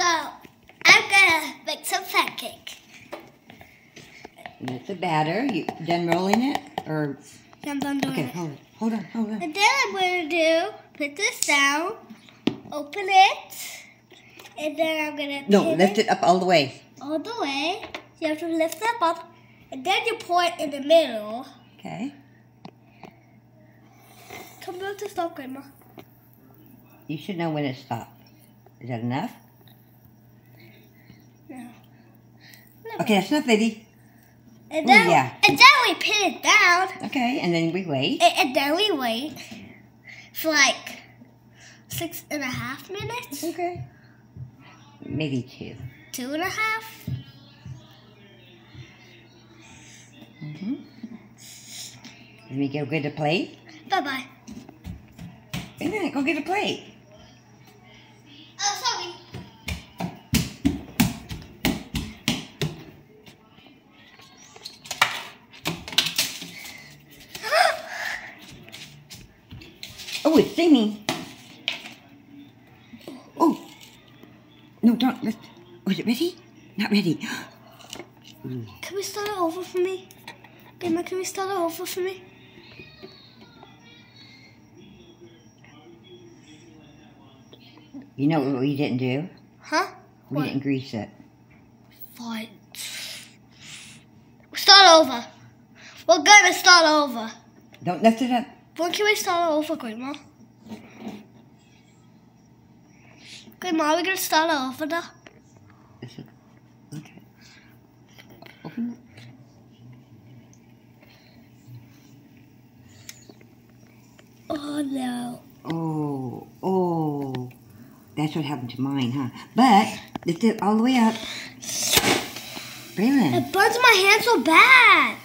So I'm gonna make some pancake. That's the batter. You done rolling it? Or I'm done doing okay, it. hold on, hold on, hold on. And then I'm gonna do put this down, open it, and then I'm gonna No, lift it up all the way. all the way. You have to lift it up, and then you pour it in the middle. Okay. Come down to stop, Grandma. You should know when it stopped. Is that enough? No. Okay, that's enough, baby. And Ooh, then, yeah. and then we pin it down, Okay, and then we wait. and, and then we wait for like six and a half minutes, Okay. Maybe two. two and a half. Mm-hmm. Let me go get a plate. Bye bye. Minute, go get a plate. Oh, sorry. Oh, it's singing. Oh. No, don't. Let's. Was it ready? Not ready. Can we start it over for me? Grandma, can we start it over for me? You know what we didn't do? Huh? We What? didn't grease it. Fine. Start over. We're gonna start over. Don't lift it up. When can we start over, Grandma? Grandma, are we gonna start over now? This is- Okay. Open it. Oh no. Oh, oh. That's what happened to mine, huh? But lift it all the way up. Braylon. It burns my hand so bad.